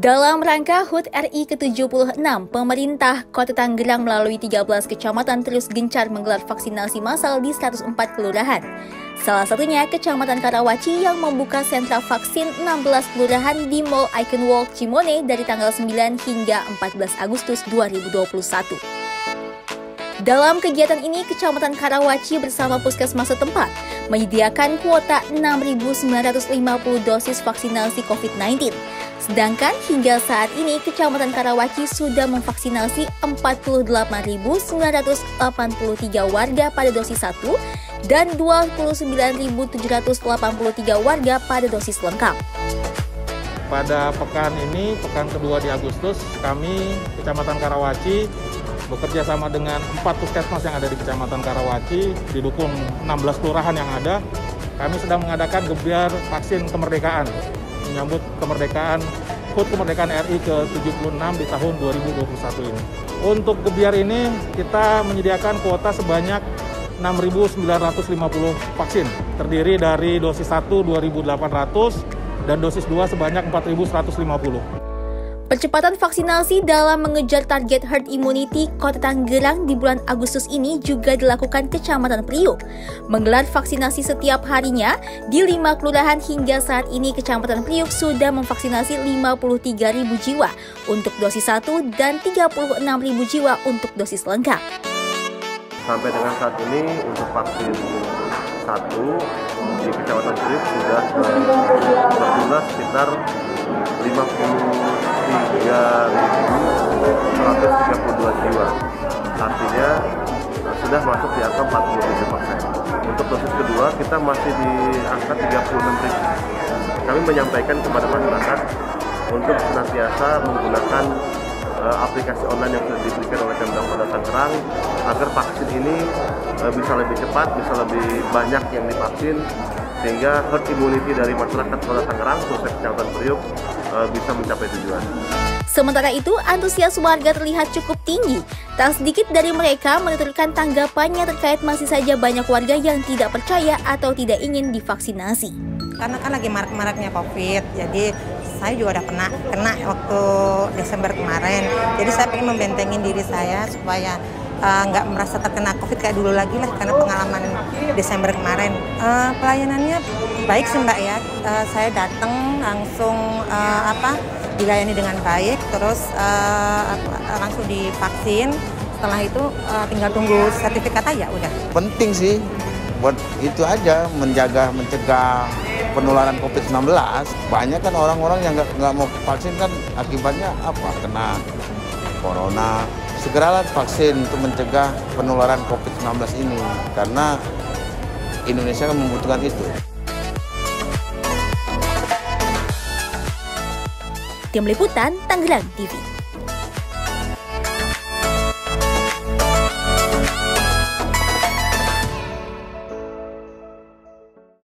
Dalam rangka HUT RI ke-76, pemerintah Kota Tangerang melalui 13 kecamatan terus gencar menggelar vaksinasi massal di 104 kelurahan. Salah satunya Kecamatan Karawaci yang membuka sentra vaksin 16 kelurahan di Mall Icon Walk Cimone dari tanggal 9 hingga 14 Agustus 2021. Dalam kegiatan ini, Kecamatan Karawaci bersama puskesmas setempat menyediakan kuota 6.950 dosis vaksinasi COVID-19 Sedangkan hingga saat ini Kecamatan Karawaci sudah memvaksinasi 48.983 warga pada dosis 1 dan 29.783 warga pada dosis lengkap. Pada pekan ini, pekan kedua di Agustus, kami Kecamatan Karawaci bekerja sama dengan empat puskesmas yang ada di Kecamatan Karawaci, didukung 16 kelurahan yang ada, kami sedang mengadakan gebiar vaksin kemerdekaan menyambut kemerdekaan HUT kemerdekaan RI ke-76 di tahun 2021 ini. Untuk gebiar ini kita menyediakan kuota sebanyak 6.950 vaksin, terdiri dari dosis 1 2.800 dan dosis 2 sebanyak 4.150. Percepatan vaksinasi dalam mengejar target herd immunity Kota Tangerang di bulan Agustus ini juga dilakukan Kecamatan Priuk. Menggelar vaksinasi setiap harinya di lima kelurahan hingga saat ini Kecamatan Priuk sudah memvaksinasi 53 ribu jiwa untuk dosis 1 dan 36 ribu jiwa untuk dosis lengkap. Sampai dengan saat ini untuk vaksin satu di Kecamatan Priuk sudah berjumlah sekitar 53.132 jiwa. Artinya eh, sudah masuk di angka 47 persen. Untuk dosis kedua kita masih di angka 36 ribu. Kami menyampaikan kepada masyarakat untuk senantiasa menggunakan uh, aplikasi online yang sudah diberikan oleh Pemda Kota Tangerang agar vaksin ini uh, bisa lebih cepat, bisa lebih banyak yang divaksin sehingga herd immunity dari masyarakat Kota Tangerang khususnya Kecamatan Priuk uh, bisa mencapai tujuan. Sementara itu, antusias warga terlihat cukup tinggi. Tak sedikit dari mereka menuturkan tanggapannya terkait masih saja banyak warga yang tidak percaya atau tidak ingin divaksinasi. Karena kan lagi marak-maraknya COVID, jadi saya juga udah kena kena waktu Desember kemarin. Jadi saya ingin membentengin diri saya supaya Eh, nggak uh, merasa terkena COVID kayak dulu lagi lah karena pengalaman Desember kemarin. Uh, pelayanannya baik sih mbak ya. Uh, saya datang langsung uh, apa dilayani dengan baik, terus uh, langsung divaksin. Setelah itu uh, tinggal tunggu sertifikat aja udah. Penting sih buat itu aja menjaga mencegah penularan COVID-19 banyak kan orang-orang yang nggak mau vaksin kan akibatnya apa kena corona segeralah vaksin untuk mencegah penularan COVID-19 ini karena Indonesia kan membutuhkan itu. Tim Liputan Tangerang TV.